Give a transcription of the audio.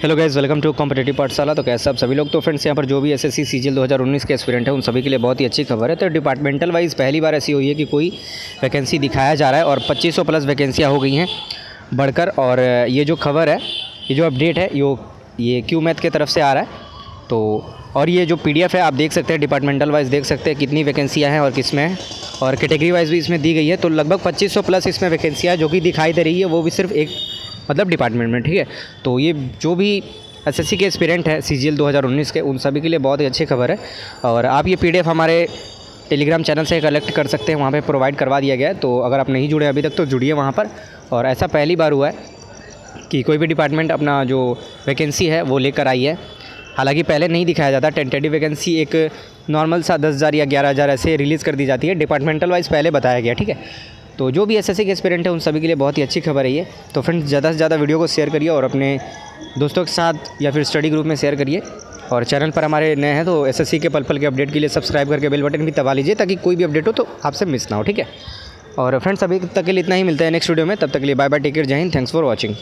Hello guys welcome to competitive Pathshala तो कैसे आप सभी लोग? तो फ्रेंड्स यहाँ पर जो भी एस एस सी सी जी 2019 के स्टूडेंट है, उन सभी के लिए बहुत ही अच्छी खबर है। तो डिपार्टमेंटल वाइज पहली बार ऐसी हुई है कि कोई वैकेंसी दिखाया जा रहा है और 2500 प्लस वैकेंसियाँ हो गई हैं बढ़कर। और ये जो खबर है, ये जो अपडेट है, यो, ये क्यू मैथ की तरफ़ से आ रहा है। तो और ये जो पीडीएफ है, आप देख सकते हैं डिपार्टमेंटल वाइज देख सकते हैं कितनी वैकेंसियाँ हैं और किसमें और कैटेगरी वाइज भी इसमें दी गई है तो लगभग 2500 प्लस इसमें वैकेंसियाँ जो कि दिखाई दे रही है, वो भी सिर्फ़ एक मतलब डिपार्टमेंट में, ठीक है? तो ये जो भी एसएससी के एस्पिरेंट है सी जी 2019 के, उन सभी के लिए बहुत ही अच्छी खबर है। और आप ये पीडीएफ हमारे टेलीग्राम चैनल से कलेक्ट कर सकते हैं, वहाँ पे प्रोवाइड करवा दिया गया है। तो अगर आप नहीं जुड़े अभी तक तो जुड़िए वहाँ पर। और ऐसा पहली बार हुआ है कि कोई भी डिपार्टमेंट अपना जो वैकेंसी है, वो लेकर आई है। हालाँकि पहले नहीं दिखाया जाता टेंटेटिव वैकेंसी एक नॉर्मल सा दस हज़ार या ग्यारह हज़ार ऐसे रिलीज़ कर दी जाती है। डिपार्टमेंटल वाइज पहले बताया गया, ठीक है? तो जो भी एसएससी के एस्पिरेंट हैं, उन सभी के लिए बहुत ही अच्छी खबर है ये। तो फ्रेंड्स ज़्यादा से ज़्यादा वीडियो को शेयर करिए और अपने दोस्तों के साथ या फिर स्टडी ग्रुप में शेयर करिए। और चैनल पर हमारे नए हैं तो एसएससी के पल पल के अपडेट के लिए सब्सक्राइब करके बेल बटन भी दबा लीजिए, ताकि कोई भी अपडेट हो तो आपसे मिस ना हो, ठीक है? और फ्रेंड्स अभी तक के लिए इतना ही, मिलता है नेक्स्ट वीडियो में। तब तक के लिए बाय बाय टेक केयर जय हिंद थैंक्स फॉर वॉचिंग